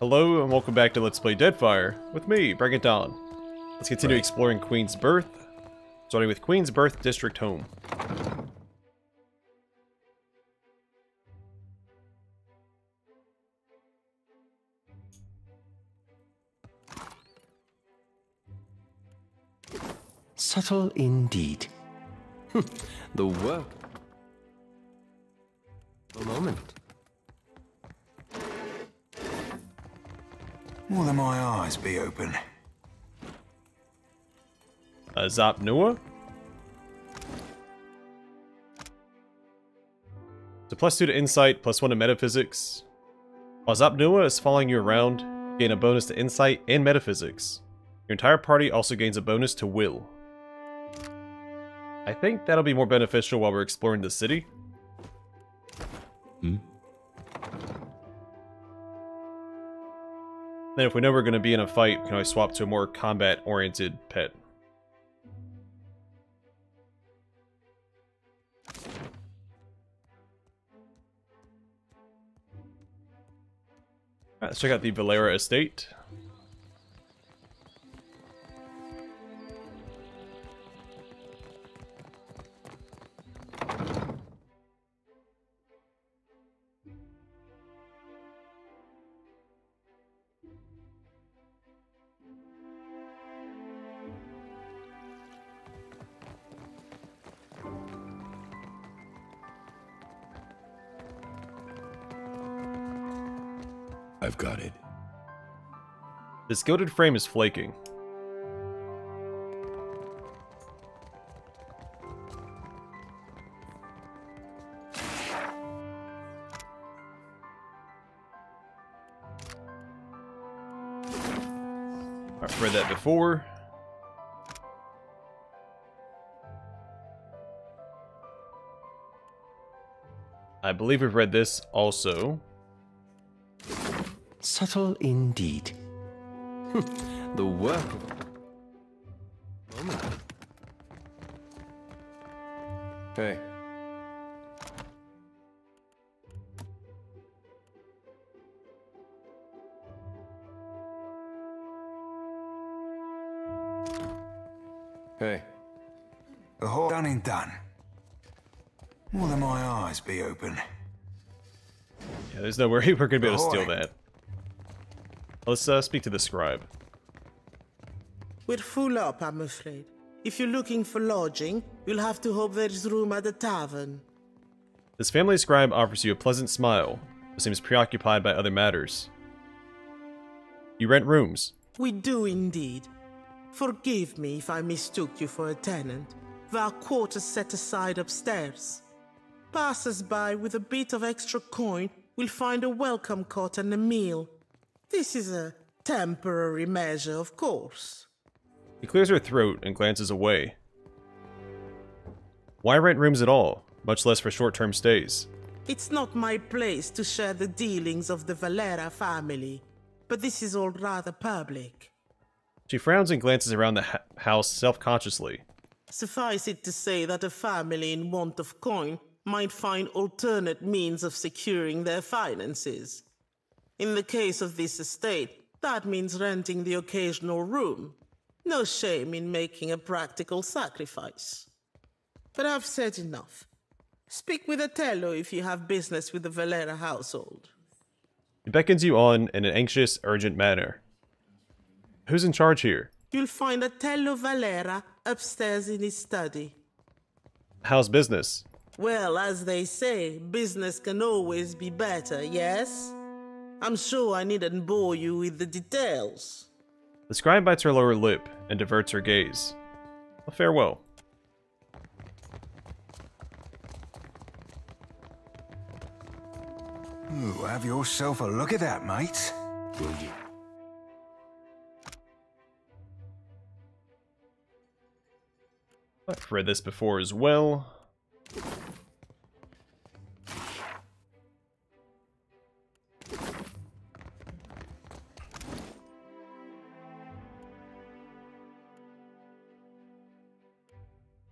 Hello and welcome back to Let's Play Deadfire with me, Bring It On. Let's continue Right. exploring Queen's Berth, starting with Queen's Berth District Home. Subtle indeed. the work. A moment. Will than my eyes be open? Uh, Zop Nua. So plus two to insight, plus one to metaphysics. While Zop Nua is following you around, gain a bonus to insight and metaphysics. Your entire party also gains a bonus to will. I think that'll be more beneficial while we're exploring the city. Hmm? Then if we know we're going to be in a fight, we can always swap to a more combat-oriented pet. Alright, let's check out the Valera estate. This gilded frame is flaking. I've read that before. I believe we've read this also. Subtle indeed. the work. Moment. Hey. Hey. The whole done and done. More than my eyes be open? Yeah, there's no way we're gonna be able to steal that. Let's uh, speak to the scribe. We're full up, I'm afraid. If you're looking for lodging, you'll have to hope there's room at the tavern. This family scribe offers you a pleasant smile, but seems preoccupied by other matters. You rent rooms. We do indeed. Forgive me if I mistook you for a tenant. There are quarters set aside upstairs. Passers-by with a bit of extra coin will find a welcome cot and a meal. This is a temporary measure, of course. He clears her throat and glances away. Why rent rooms at all, much less for short-term stays? It's not my place to share the dealings of the Valera family, but this is all rather public. She frowns and glances around the house self-consciously. Suffice it to say that a family in want of coin might find alternate means of securing their finances. In the case of this estate, that means renting the occasional room. No shame in making a practical sacrifice. But I've said enough. Speak with Otello if you have business with the Valera household. He beckons you on in an anxious, urgent manner. Who's in charge here? You'll find Otello Valera upstairs in his study. How's business? Well, as they say, business can always be better, yes? I'm sure I needn't bore you with the details. The scribe bites her lower lip and diverts her gaze. Well, farewell. Ooh, have yourself a look at that, mate. Will you? I've read this before as well.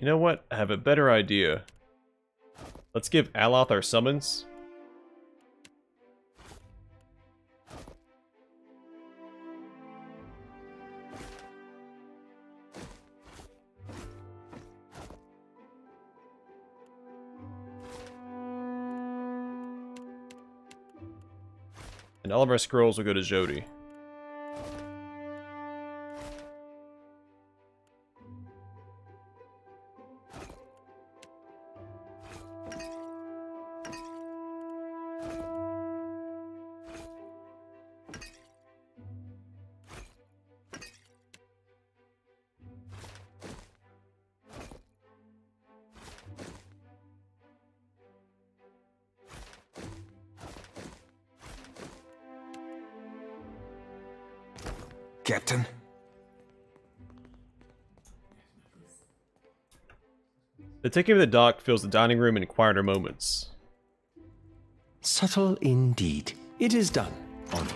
You know what? I have a better idea. Let's give Aloth our summons. And all of our scrolls will go to Jody. The ticking of the dock fills the dining room in quieter moments. Subtle indeed. It is done. On.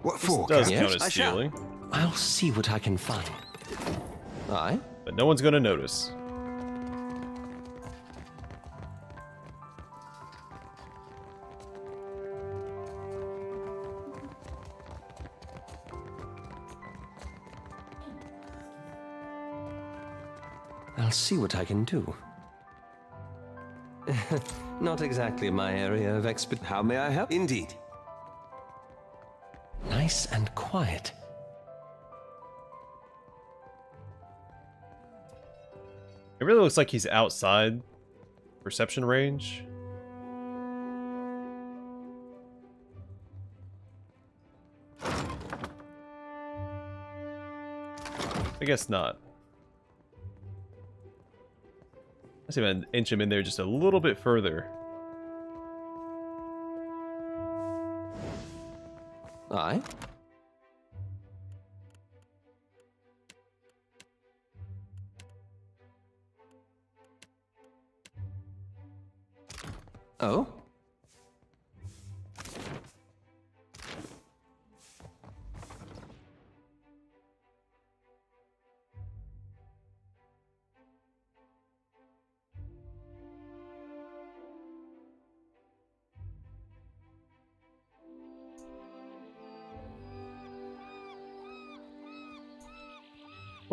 What for, Does Captain? count Yes, I as shall. stealing, I'll see what I can find. Aye? but no one's gonna notice. See what I can do. Not exactly my area of expert. How may I help? Indeed. Nice and quiet. It really looks like he's outside perception range. I guess not. Let's see if I can inch him in there just a little bit further. Aye? Oh?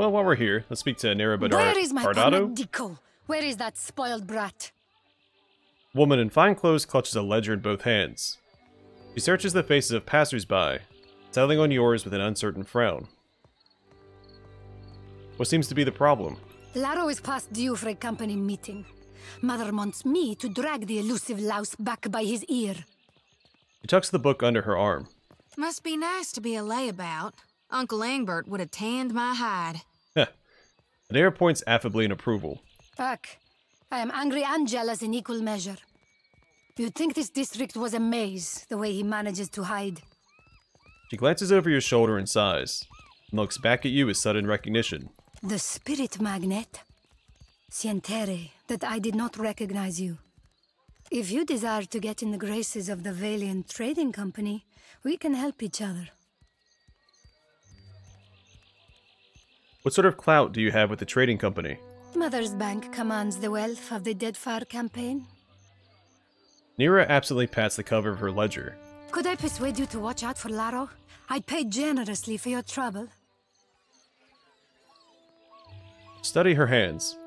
Well, while we're here, let's speak to Nera Badar- Where is my Bardado. Panadico? Where is that spoiled brat? Woman in fine clothes clutches a ledger in both hands. She searches the faces of passers-by, settling on yours with an uncertain frown. What seems to be the problem? Laro is past due for a company meeting. Mother wants me to drag the elusive louse back by his ear. She tucks the book under her arm. Must be nice to be a layabout. Uncle Angbert would have tanned my hide. Adair points affably in approval. Fuck. I am angry and jealous in equal measure. You'd think this district was a maze, the way he manages to hide. She glances over your shoulder and sighs, and looks back at you with sudden recognition. The spirit magnet. Sientere, that I did not recognize you. If you desire to get in the graces of the Vailian Trading Company, we can help each other. What sort of clout do you have with the trading company? Mother's Bank commands the wealth of the Deadfire campaign. Nira absently pats the cover of her ledger. Could I persuade you to watch out for Laro? I'd pay generously for your trouble. Study her hands.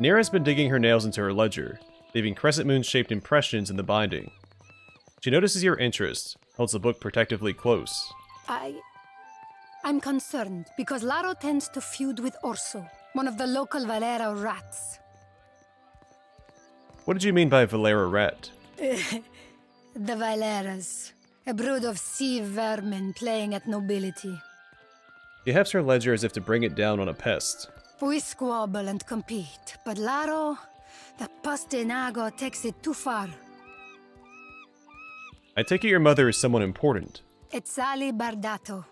Nira's been digging her nails into her ledger, leaving crescent moon-shaped impressions in the binding. She notices your interest, holds the book protectively close. I. I'm concerned because Laro tends to feud with Orso, one of the local Valera rats. What did you mean by Valera rat? The Valeras, a brood of sea vermin playing at nobility. She hefts her ledger as if to bring it down on a pest. We squabble and compete, but Laro, the Pastinago takes it too far. I take it your mother is someone important. It's Ali Bardato.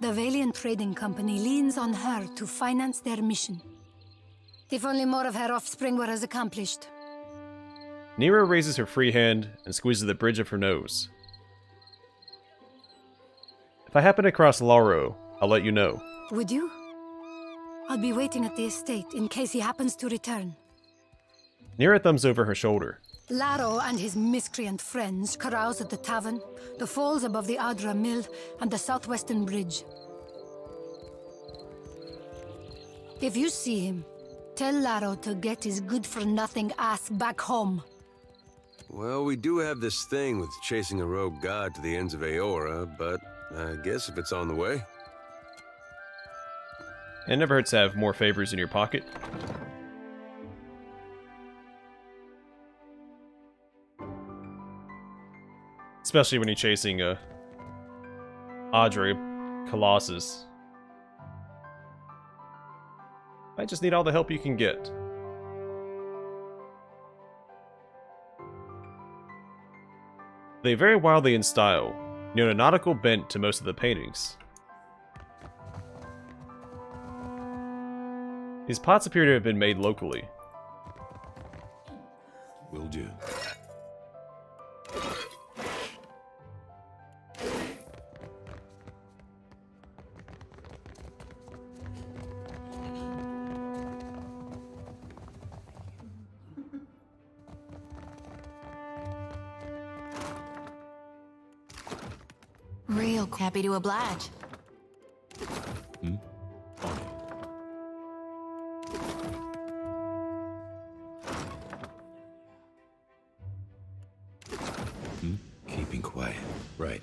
The Valiant Trading Company leans on her to finance their mission. If only more of her offspring were as accomplished. Nira raises her free hand and squeezes the bridge of her nose. If I happen across Laro, I'll let you know. Would you? I'll be waiting at the estate in case he happens to return. Nira thumbs over her shoulder. Laro and his miscreant friends carouse at the tavern, the falls above the Adra Mill, and the southwestern bridge. If you see him, tell Laro to get his good for nothing ass back home. Well, we do have this thing with chasing a rogue god to the ends of Eora, but I guess if it's on the way. It never hurts to have more favors in your pocket. Especially when you're chasing uh, a Adra Colossus. I just need all the help you can get. They vary wildly in style, near a nautical bent to most of the paintings. These pots appear to have been made locally. Will do. Happy to oblige. Keeping quiet. Right.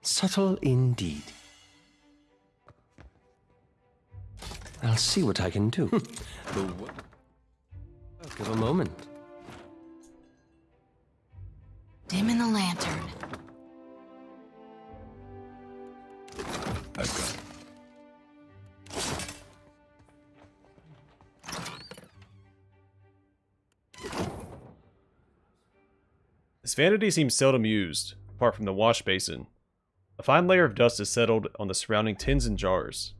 Subtle indeed. I'll see what I can do. the work of a moment. Dim in the lantern. I've got it. This vanity seems seldom used, apart from the wash basin. A fine layer of dust is settled on the surrounding tins and jars.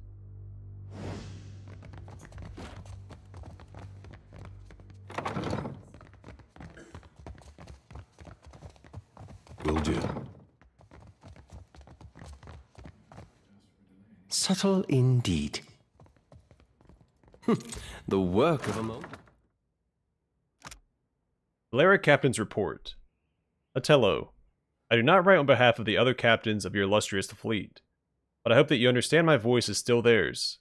Subtle indeed. the work of a moment. Valera Captain's Report. Otello, I do not write on behalf of the other captains of your illustrious fleet, but I hope that you understand my voice is still theirs,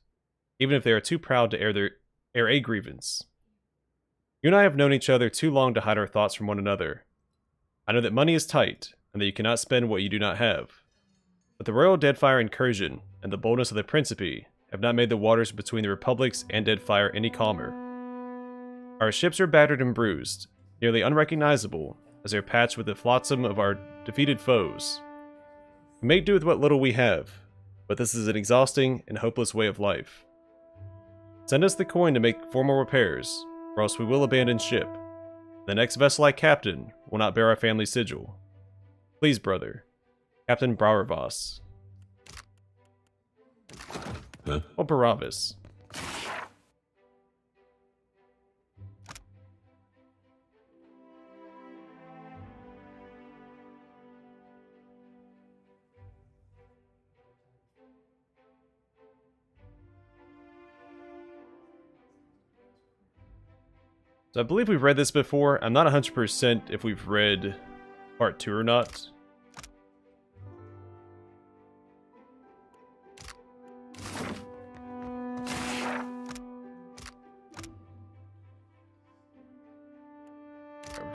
even if they are too proud to air their air a grievance. You and I have known each other too long to hide our thoughts from one another. I know that money is tight, and that you cannot spend what you do not have. But the Royal Deadfire incursion and the boldness of the Principe have not made the waters between the Republics and Deadfire any calmer. Our ships are battered and bruised, nearly unrecognizable as they are patched with the flotsam of our defeated foes. We make do with what little we have, but this is an exhausting and hopeless way of life. Send us the coin to make formal repairs, or else we will abandon ship. The next vessel I captain will not bear our family sigil. Please, brother. Captain Brauervoss. Huh? Or Barabbas. So I believe we've read this before. I'm not 100% if we've read part 2 or not.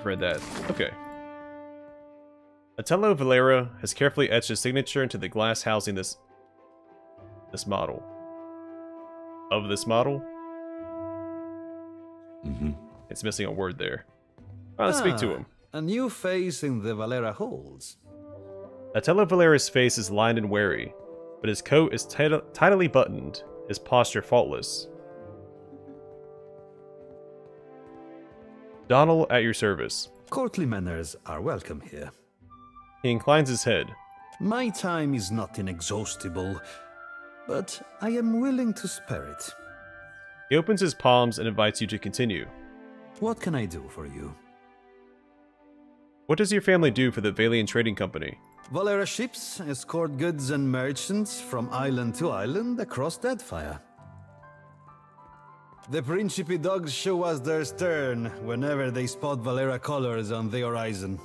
Read that. Okay. Otello Valera has carefully etched his signature into the glass housing this this model. Of this model? Mm-hmm. It's missing a word there. Well, let's speak to Ah, him. A new face in the Valera holds. Otello Valera's face is lined and wary, but his coat is tidily buttoned, his posture faultless. Donald at your service. Courtly manners are welcome here. He inclines his head. My time is not inexhaustible, but I am willing to spare it. He opens his palms and invites you to continue. What can I do for you? What does your family do for the Vailian Trading Company? Valera ships escort goods and merchants from island to island across Deadfire. The Principe dogs show us their stern whenever they spot Valera colors on the horizon.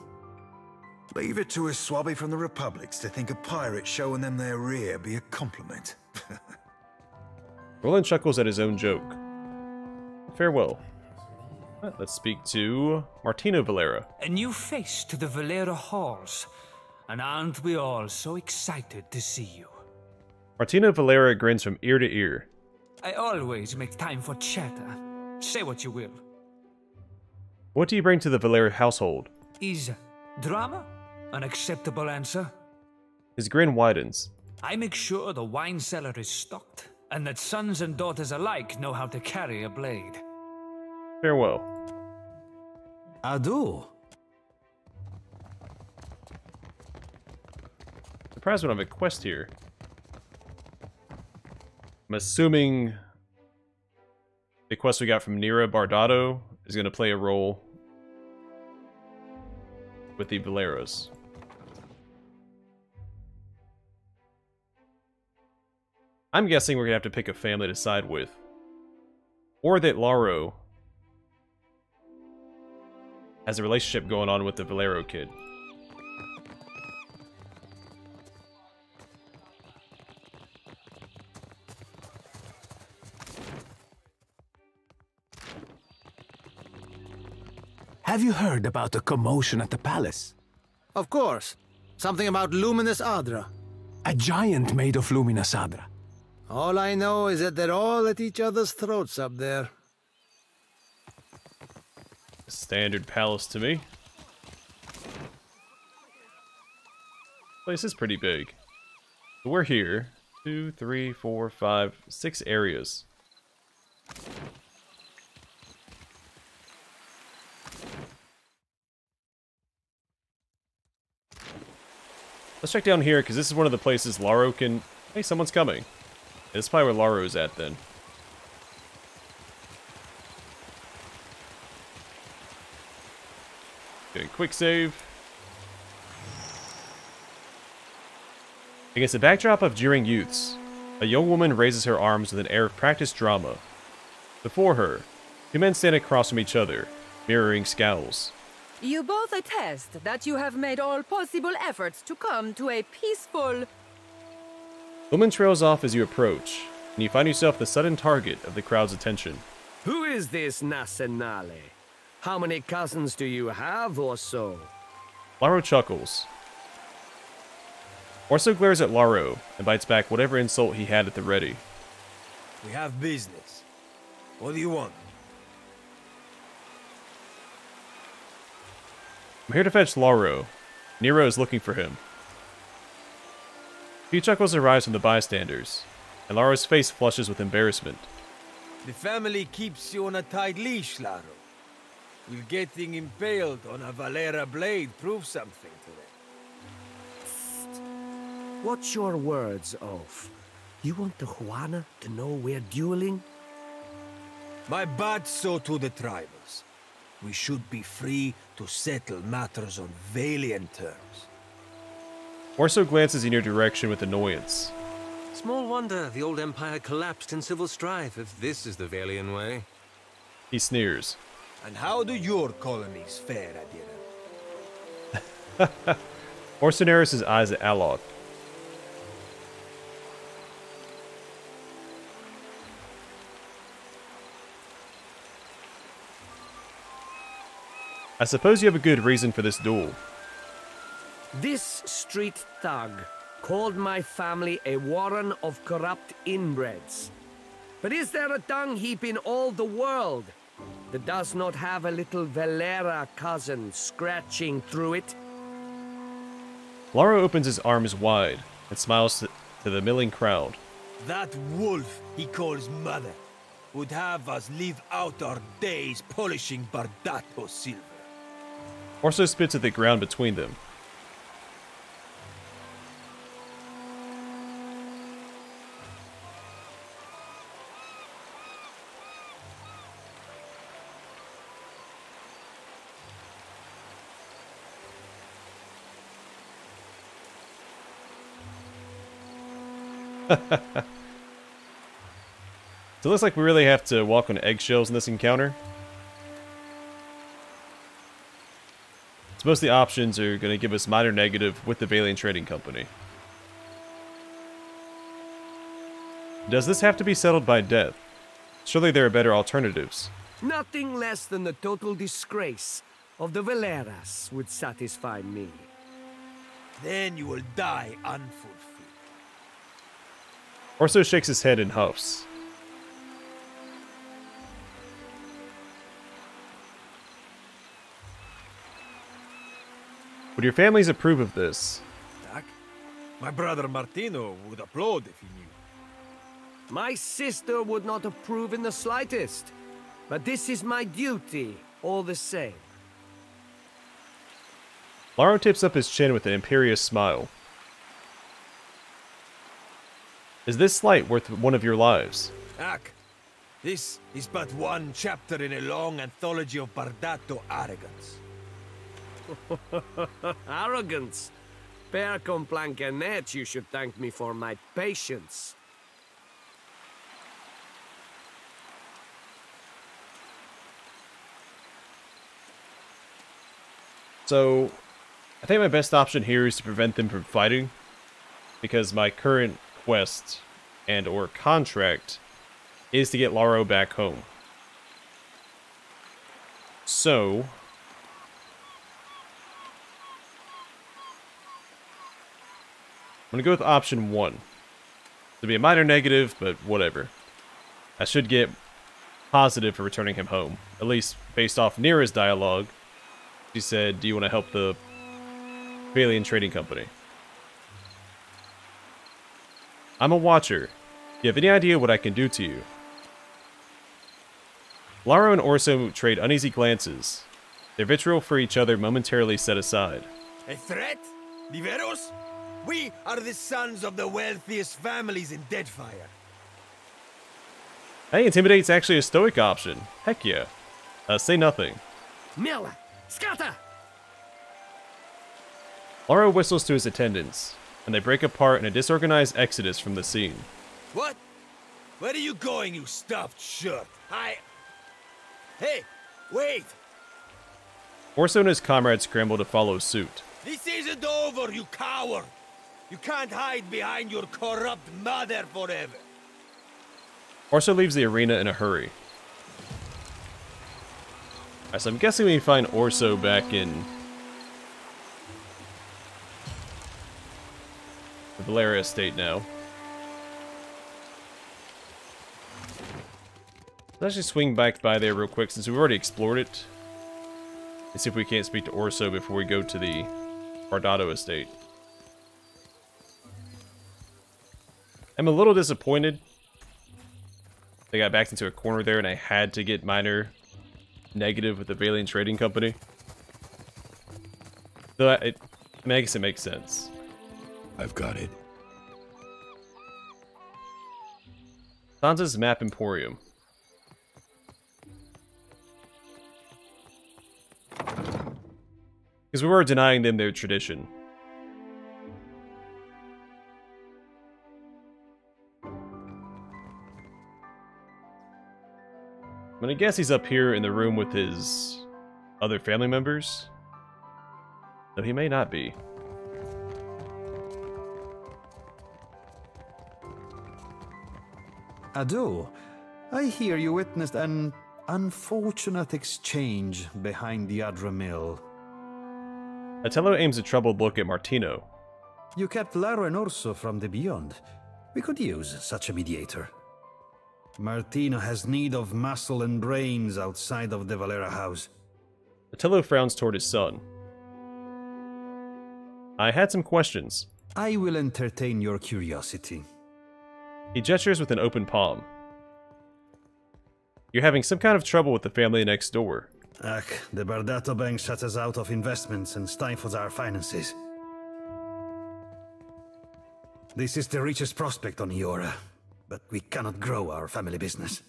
Leave it to a swabby from the Republics to think a pirate showing them their rear be a compliment. Roland chuckles at his own joke. Farewell. Let's speak to Martino Valera. A new face to the Valera halls. And aren't we all so excited to see you? Martino Valera grins from ear to ear. I always make time for chatter. Say what you will. What do you bring to the Valera household? Is drama an acceptable answer? His grin widens. I make sure the wine cellar is stocked, and that sons and daughters alike know how to carry a blade. Farewell. Adieu. Surprised we don't have a quest here. I'm assuming the quest we got from Nira Bardado is going to play a role with the Valeros. I'm guessing we're going to have to pick a family to side with. Or that Laro has a relationship going on with the Valero kid. Have you heard about the commotion at the palace? Of course. Something about Luminous Adra. A giant made of Luminous Adra. All I know is that they're all at each other's throats up there. Standard palace to me. Place is pretty big. So We're here. Two, three, four, five, six areas. Let's check down here, because this is one of the places Laro can... Hey, someone's coming. This is probably where Laro's at, then. Okay, quick save. Against the backdrop of jeering youths, a young woman raises her arms with an air of practiced drama. Before her, two men stand across from each other, mirroring scowls. You both attest that you have made all possible efforts to come to a peaceful... The woman trails off as you approach, and you find yourself the sudden target of the crowd's attention. Who is this Nasenale? How many cousins do you have or so? Laro chuckles. Orso glares at Laro and bites back whatever insult he had at the ready. We have business. What do you want? I'm here to fetch Laro. Nero is looking for him. A few chuckles arise from the bystanders, and Laro's face flushes with embarrassment. The family keeps you on a tight leash, Laro. Will getting impaled on a Valera blade prove something to them? What's your words, Oaf? You want the Juana to know we're dueling? My bad so to the tribals. We should be free to settle matters on Vailian terms. Orso glances in your direction with annoyance. Small wonder the old empire collapsed in civil strife if this is the Vailian way. He sneers. And how do your colonies fare, Adira? Orso narrows eyes at Aloth. I suppose you have a good reason for this duel. This street thug called my family a warren of corrupt inbreds. But is there a dung heap in all the world that does not have a little Valera cousin scratching through it? Laro opens his arms wide and smiles to, to the milling crowd. That wolf he calls mother would have us live out our days polishing Bardato silver. Orso spits at the ground between them. so it looks like we really have to walk on eggshells in this encounter. So most of the options are going to give us minor negative with the Vailian Trading Company. Does this have to be settled by death? Surely there are better alternatives. Nothing less than the total disgrace of the Valeras would satisfy me. Then you will die unfulfilled. Orso shakes his head and huffs. Would your families approve of this? Doc, my brother Martino would applaud if he knew. My sister would not approve in the slightest. But this is my duty, all the same. Laro tips up his chin with an imperious smile. Is this slight worth one of your lives? Ak, this is but one chapter in a long anthology of Bardato arrogance. Arrogance? Per complancanet, you should thank me for my patience. So, I think my best option here is to prevent them from fighting, because my current quest and or contract is to get Laro back home. So, I'm to go with option one. To be a minor negative, but whatever. I should get positive for returning him home, at least based off Nira's dialogue. She said, do you want to help the Vailian Trading Company? I'm a watcher. Do you have any idea what I can do to you? Laro and Orso trade uneasy glances. Their vitriol for each other momentarily set aside. A threat? Diveros? We are the sons of the wealthiest families in Deadfire. Hey, Intimidate's actually a stoic option. Heck yeah. Uh, say nothing. Mila! Scatter! Laro whistles to his attendants, and they break apart in a disorganized exodus from the scene. What? Where are you going, you stuffed shirt? I... Hey, wait! Orso and his comrades scramble to follow suit. This isn't over, you coward! You can't hide behind your corrupt mother forever! Orso leaves the arena in a hurry. So I'm guessing we find Orso back in... The Valeria estate now. Let's actually swing back by there real quick since we've already explored it. And see if we can't speak to Orso before we go to the Bardato estate. I'm a little disappointed. They got backed into a corner there and I had to get minor negative with the Vailian Trading Company. So it makes it make sense. I've got it. Sansa's Map Emporium. Because we were denying them their tradition. Gonna guess he's up here in the room with his other family members. Though he may not be. Ado, I hear you witnessed an unfortunate exchange behind the Adra Mill. Otello aims a troubled look at Martino. You kept Laro and Orso from the Beyond. We could use such a mediator. Martino has need of muscle and brains outside of the Valera house. Otello frowns toward his son. I had some questions. I will entertain your curiosity. He gestures with an open palm. You're having some kind of trouble with the family next door. Ach, the Bardato Bank shuts us out of investments and stifles our finances. This is the richest prospect on Eora, but we cannot grow our family business.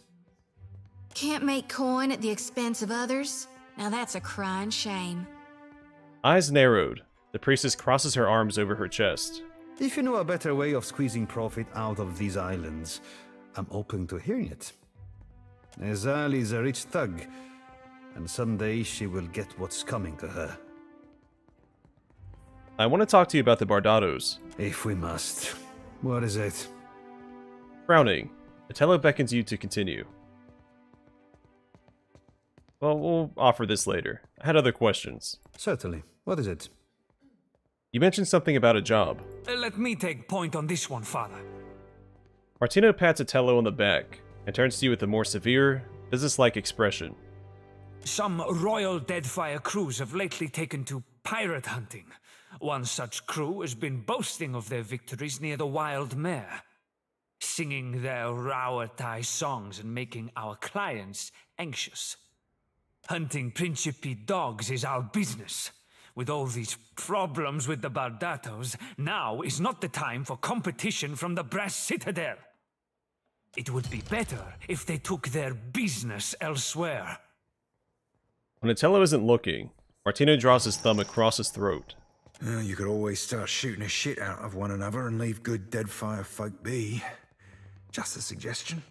Can't make coin at the expense of others? Now that's a crying shame. Eyes narrowed, the priestess crosses her arms over her chest. If you know a better way of squeezing profit out of these islands, I'm open to hearing it. Ezali is a rich thug, and someday she will get what's coming to her. I want to talk to you about the Bardados. If we must. What is it? Frowning, Otello beckons you to continue. Well, we'll offer this later. I had other questions. Certainly. What is it? You mentioned something about a job. Uh, Let me take point on this one, father. Martino pats Otello on the back and turns to you with a more severe, businesslike expression. Some Royal Deadfire crews have lately taken to pirate hunting. One such crew has been boasting of their victories near the Wild Mare, singing their Rauatai songs and making our clients anxious. Hunting Principe dogs is our business. With all these problems with the Bardatos, now is not the time for competition from the Brass Citadel. It would be better if they took their business elsewhere. When Otello isn't looking, Martino draws his thumb across his throat. Uh, you could always start shooting the shit out of one another and leave good dead fire folk be. Just a suggestion.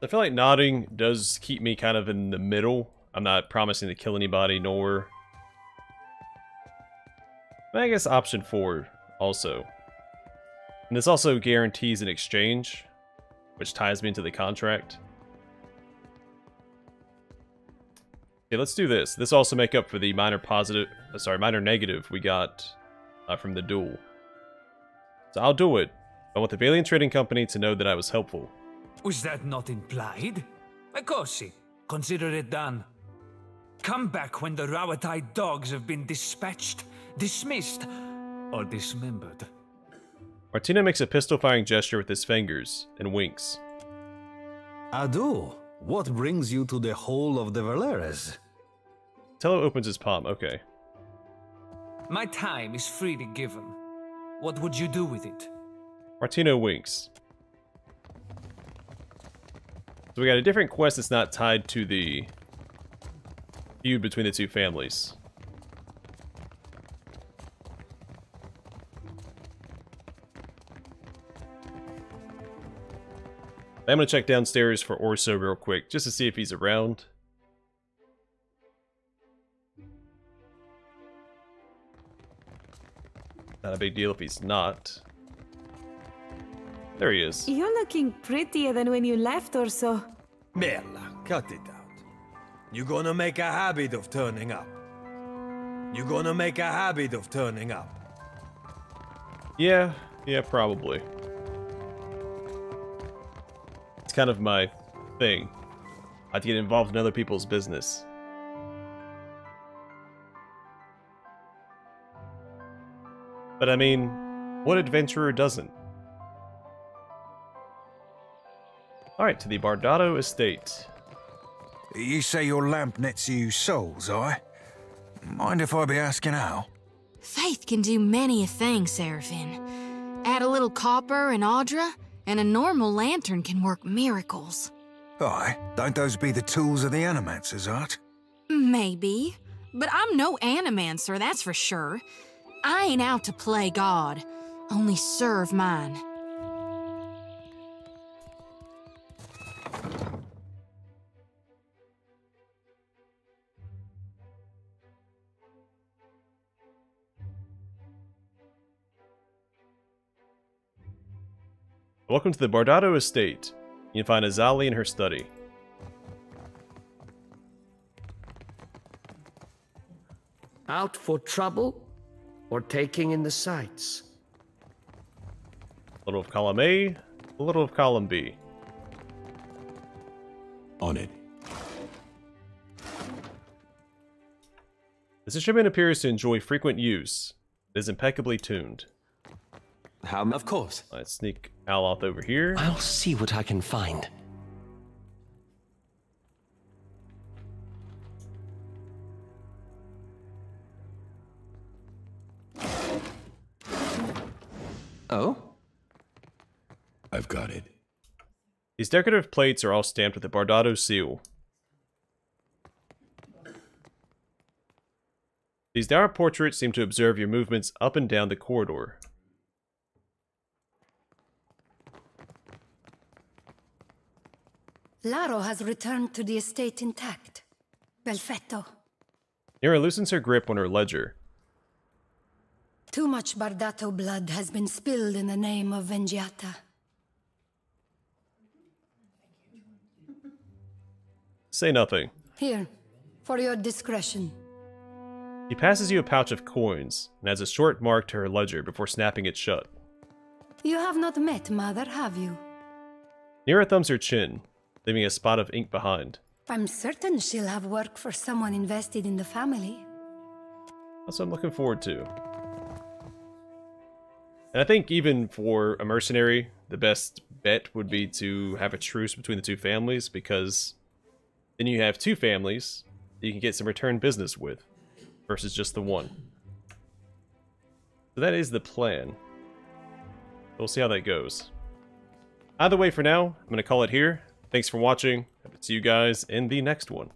I feel like nodding does keep me kind of in the middle. I'm not promising to kill anybody, nor... I guess option 4 also. And this also guarantees an exchange, which ties me into the contract. Okay, let's do this. This also make up for the minor positive, uh, sorry, minor negative we got uh, from the duel. So I'll do it. I want the Vailian Trading Company to know that I was helpful. Was that not implied? Akosi, consider it done. Come back when the Rauatai dogs have been dispatched, dismissed, or dismembered. Martino makes a pistol-firing gesture with his fingers and winks. Adu, what brings you to the Hall of the Valeres? Tello opens his palm. Okay. My time is freely given. What would you do with it? Martino winks. So we got a different quest that's not tied to the feud between the two families. I'm gonna check downstairs for Orso real quick, just to see if he's around. Not a big deal if he's not. There he is. You're looking prettier than when you left, Orso. Merla, cut it out. You're gonna make a habit of turning up. You're gonna make a habit of turning up. Yeah, yeah, probably. Kind of my thing. I have to get involved in other people's business. But I mean, what adventurer doesn't? Alright, to the Bardado Estate. You say your lamp nets you souls, I? Mind if I be asking how? Faith can do many a thing, Serafen. Add a little copper and Adra, and a normal lantern can work miracles. Aye, don't those be the tools of the animancers, art? Maybe. But I'm no animancer, that's for sure. I ain't out to play God, only serve mine. Welcome to the Bardado Estate. You can find Azali in her study. Out for trouble or taking in the sights? A little of column A, a little of column B. On it. This instrument appears to enjoy frequent use. It is impeccably tuned. How? Of course. Let's sneak Aloth over here. I'll see what I can find. Oh? I've got it. These decorative plates are all stamped with the Bardado seal. These dour portraits seem to observe your movements up and down the corridor. Laro has returned to the estate intact. Perfetto. Nira loosens her grip on her ledger. Too much Bardatto blood has been spilled in the name of Vengiata. Say nothing. Here, for your discretion. He passes you a pouch of coins and adds a short mark to her ledger before snapping it shut. You have not met Mother, have you? Nira thumbs her chin, leaving a spot of ink behind. I'm certain she'll have work for someone invested in the family. That's what I'm looking forward to. And I think even for a mercenary, the best bet would be to have a truce between the two families because then you have two families that you can get some return business with versus just the one. So that is the plan. We'll see how that goes. Either way, for now, I'm going to call it here. Thanks for watching. See you guys in the next one.